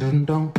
Dun dun